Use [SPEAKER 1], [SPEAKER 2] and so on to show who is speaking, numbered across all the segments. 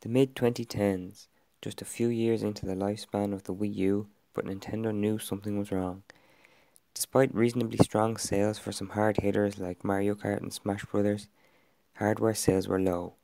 [SPEAKER 1] The mid 2010s, just a few years into the lifespan of the Wii U, but Nintendo knew something was wrong. Despite reasonably strong sales for some hard hitters like Mario Kart and Smash Bros., hardware sales were low.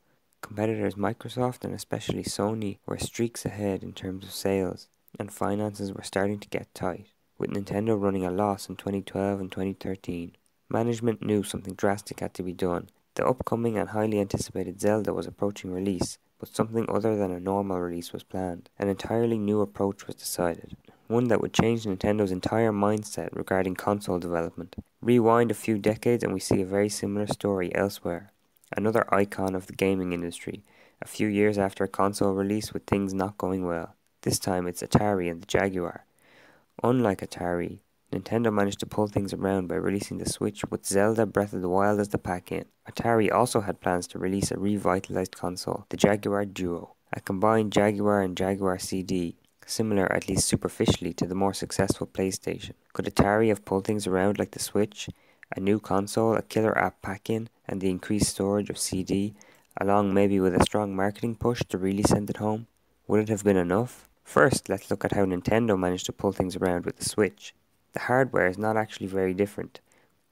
[SPEAKER 1] Competitors Microsoft and especially Sony were streaks ahead in terms of sales, and finances were starting to get tight, with Nintendo running a loss in 2012 and 2013. Management knew something drastic had to be done. The upcoming and highly anticipated Zelda was approaching release, but something other than a normal release was planned. An entirely new approach was decided, one that would change Nintendo's entire mindset regarding console development. Rewind a few decades and we see a very similar story elsewhere. Another icon of the gaming industry, a few years after a console release with things not going well. This time it's Atari and the Jaguar. Unlike Atari, Nintendo managed to pull things around by releasing the Switch with Zelda Breath of the Wild as the pack-in. Atari also had plans to release a revitalized console, the Jaguar Duo, a combined Jaguar and Jaguar CD, similar at least superficially to the more successful PlayStation. Could Atari have pulled things around like the Switch? A new console, a killer app pack-in, and the increased storage of CD, along maybe with a strong marketing push to really send it home? Would it have been enough? First, let's look at how Nintendo managed to pull things around with the Switch. The hardware is not actually very different,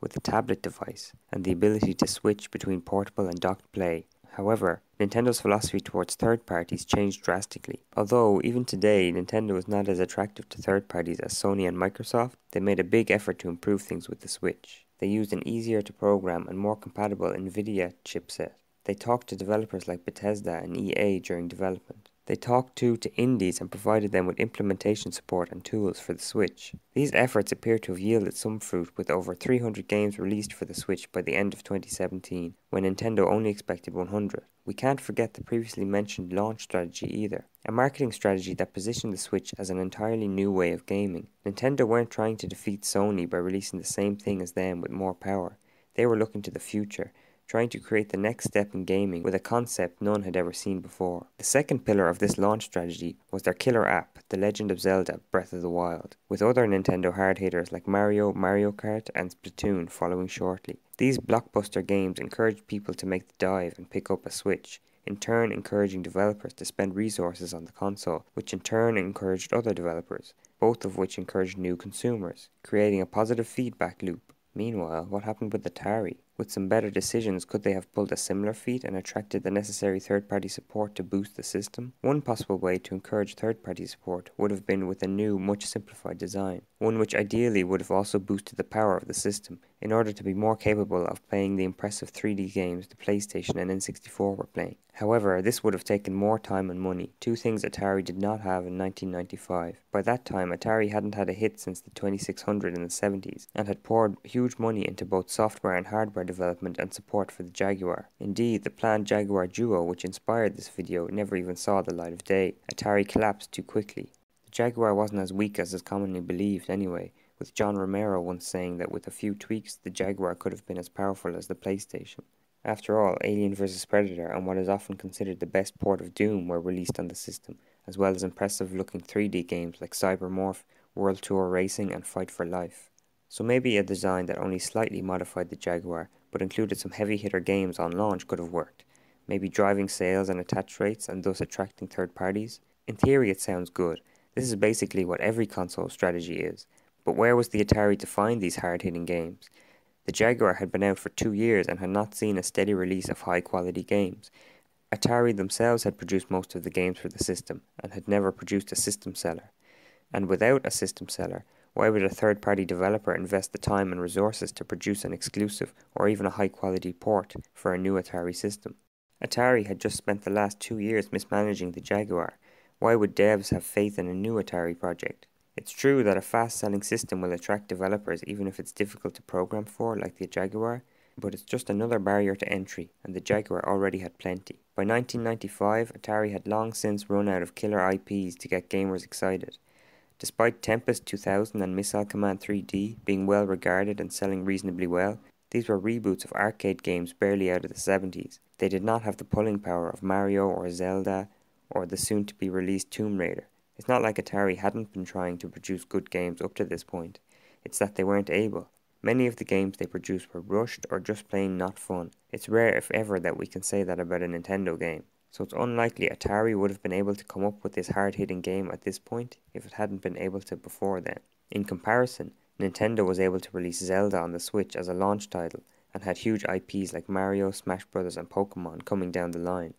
[SPEAKER 1] with the tablet device and the ability to switch between portable and docked play. However, Nintendo's philosophy towards third parties changed drastically. Although, even today, Nintendo is not as attractive to third parties as Sony and Microsoft, they made a big effort to improve things with the Switch. They used an easier to program and more compatible NVIDIA chipset. They talked to developers like Bethesda and EA during development. They talked too to indies and provided them with implementation support and tools for the Switch. These efforts appear to have yielded some fruit with over 300 games released for the Switch by the end of 2017, when Nintendo only expected 100. We can't forget the previously mentioned launch strategy either, a marketing strategy that positioned the Switch as an entirely new way of gaming. Nintendo weren't trying to defeat Sony by releasing the same thing as them with more power. They were looking to the future trying to create the next step in gaming with a concept none had ever seen before. The second pillar of this launch strategy was their killer app, The Legend of Zelda Breath of the Wild, with other Nintendo hard hitters like Mario, Mario Kart, and Splatoon following shortly. These blockbuster games encouraged people to make the dive and pick up a Switch, in turn encouraging developers to spend resources on the console, which in turn encouraged other developers, both of which encouraged new consumers, creating a positive feedback loop. Meanwhile, what happened with Atari? With some better decisions, could they have pulled a similar feat and attracted the necessary third party support to boost the system? One possible way to encourage third party support would have been with a new, much simplified design, one which ideally would have also boosted the power of the system in order to be more capable of playing the impressive 3D games the PlayStation and N64 were playing. However, this would have taken more time and money, two things Atari did not have in 1995. By that time, Atari hadn't had a hit since the 2600 in the 70s and had poured huge money into both software and hardware hardware development and support for the Jaguar. Indeed, the planned Jaguar Duo, which inspired this video, never even saw the light of day. Atari collapsed too quickly. The Jaguar wasn't as weak as is commonly believed anyway, with John Romero once saying that with a few tweaks, the Jaguar could have been as powerful as the PlayStation. After all, Alien vs. Predator and what is often considered the best port of Doom were released on the system, as well as impressive looking 3D games like Cybermorph, World Tour Racing, and Fight for Life. So maybe a design that only slightly modified the Jaguar but included some heavy hitter games on launch could have worked. Maybe driving sales and attach rates and thus attracting third parties. In theory, it sounds good. This is basically what every console strategy is. But where was the Atari to find these hard hitting games? The Jaguar had been out for two years and had not seen a steady release of high quality games. Atari themselves had produced most of the games for the system and had never produced a system seller. And without a system seller, why would a third party developer invest the time and resources to produce an exclusive or even a high quality port for a new Atari system? Atari had just spent the last two years mismanaging the Jaguar. Why would devs have faith in a new Atari project? It's true that a fast selling system will attract developers even if it's difficult to program for, like the Jaguar, but it's just another barrier to entry, and the Jaguar already had plenty. By 1995, Atari had long since run out of killer IPs to get gamers excited. Despite Tempest 2000 and Missile Command 3D being well regarded and selling reasonably well, these were reboots of arcade games barely out of the 70s. They did not have the pulling power of Mario or Zelda or the soon to be released Tomb Raider. It's not like Atari hadn't been trying to produce good games up to this point, it's that they weren't able. Many of the games they produced were rushed or just plain not fun. It's rare, if ever, that we can say that about a Nintendo game. So it's unlikely Atari would have been able to come up with this hard hitting game at this point if it hadn't been able to before then. In comparison, Nintendo was able to release Zelda on the Switch as a launch title and had huge IPs like Mario, Smash Bros., and Pokemon coming down the line.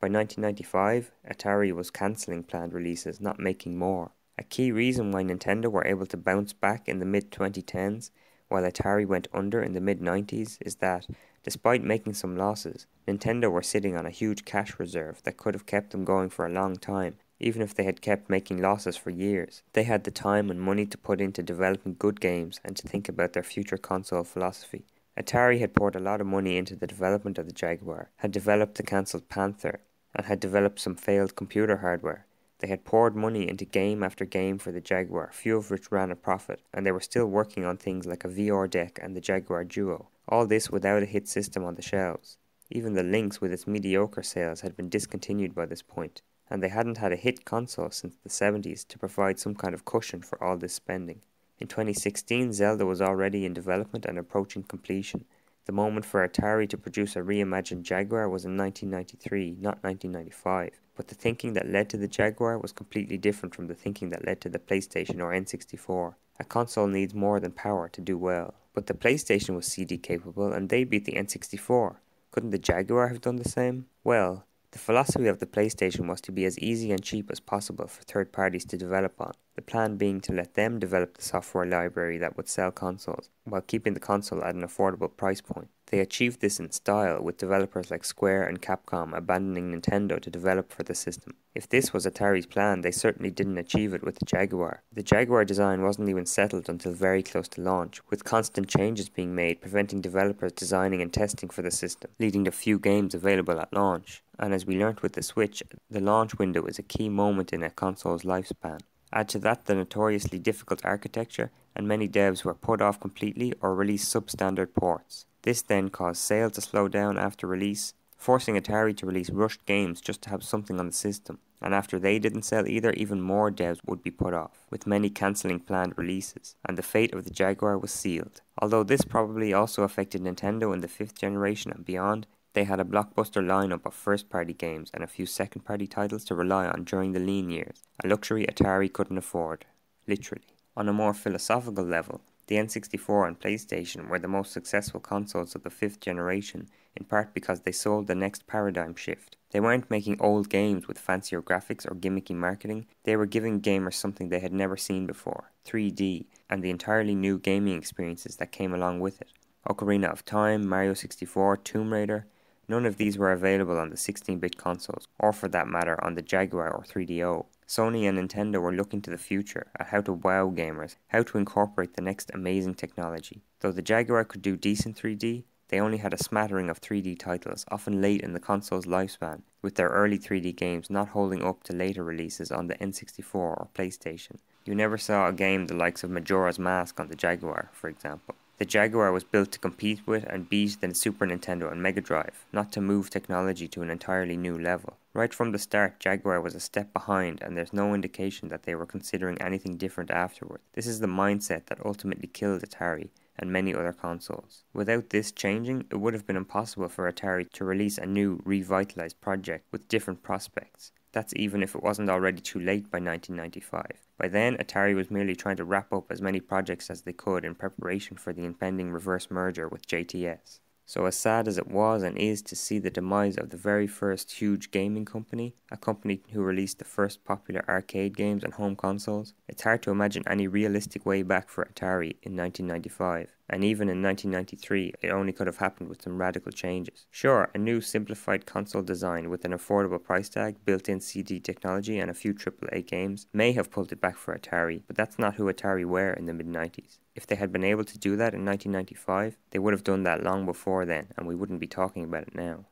[SPEAKER 1] By 1995, Atari was cancelling planned releases, not making more. A key reason why Nintendo were able to bounce back in the mid 2010s while Atari went under in the mid 90s is that, despite making some losses, Nintendo were sitting on a huge cash reserve that could have kept them going for a long time, even if they had kept making losses for years. They had the time and money to put into developing good games and to think about their future console philosophy. Atari had poured a lot of money into the development of the Jaguar, had developed the cancelled Panther, and had developed some failed computer hardware. They had poured money into game after game for the Jaguar, few of which ran a profit, and they were still working on things like a VR deck and the Jaguar Duo. All this without a hit system on the shelves. Even the Lynx with its mediocre sales had been discontinued by this point, and they hadn't had a hit console since the 70s to provide some kind of cushion for all this spending. In 2016, Zelda was already in development and approaching completion. The moment for Atari to produce a reimagined Jaguar was in 1993, not 1995. But the thinking that led to the Jaguar was completely different from the thinking that led to the PlayStation or N64. A console needs more than power to do well. But the PlayStation was CD capable and they beat the N64. Couldn't the Jaguar have done the same? Well, the philosophy of the PlayStation was to be as easy and cheap as possible for third parties to develop on, the plan being to let them develop the software library that would sell consoles, while keeping the console at an affordable price point. They achieved this in style, with developers like Square and Capcom abandoning Nintendo to develop for the system. If this was Atari's plan, they certainly didn't achieve it with the Jaguar. The Jaguar design wasn't even settled until very close to launch, with constant changes being made, preventing developers designing and testing for the system, leading to few games available at launch. And as we learnt with the Switch, the launch window is a key moment in a console's lifespan. Add to that the notoriously difficult architecture, and many devs were put off completely or released substandard ports. This then caused sales to slow down after release, forcing Atari to release rushed games just to have something on the system. And after they didn't sell either, even more devs would be put off, with many cancelling planned releases, and the fate of the Jaguar was sealed. Although this probably also affected Nintendo in the fifth generation and beyond, they had a blockbuster lineup of first party games and a few second party titles to rely on during the lean years, a luxury Atari couldn't afford. Literally. On a more philosophical level, the N64 and PlayStation were the most successful consoles of the fifth generation, in part because they sold the next paradigm shift. They weren't making old games with fancier graphics or gimmicky marketing, they were giving gamers something they had never seen before 3D, and the entirely new gaming experiences that came along with it. Ocarina of Time, Mario 64, Tomb Raider, none of these were available on the 16 bit consoles, or for that matter on the Jaguar or 3DO. Sony and Nintendo were looking to the future at how to wow gamers, how to incorporate the next amazing technology. Though the Jaguar could do decent 3D, they only had a smattering of 3D titles, often late in the console's lifespan, with their early 3D games not holding up to later releases on the N64 or PlayStation. You never saw a game the likes of Majora's Mask on the Jaguar, for example. The Jaguar was built to compete with and beat the Super Nintendo and Mega Drive, not to move technology to an entirely new level. Right from the start, Jaguar was a step behind, and there's no indication that they were considering anything different afterward. This is the mindset that ultimately killed Atari and many other consoles. Without this changing, it would have been impossible for Atari to release a new, revitalized project with different prospects. That's even if it wasn't already too late by 1995. By then, Atari was merely trying to wrap up as many projects as they could in preparation for the impending reverse merger with JTS. So, as sad as it was and is to see the demise of the very first huge gaming company, a company who released the first popular arcade games and home consoles, it's hard to imagine any realistic way back for Atari in 1995. And even in 1993, it only could have happened with some radical changes. Sure, a new simplified console design with an affordable price tag, built in CD technology, and a few AAA games may have pulled it back for Atari, but that's not who Atari were in the mid 90s. If they had been able to do that in 1995, they would have done that long before then, and we wouldn't be talking about it now.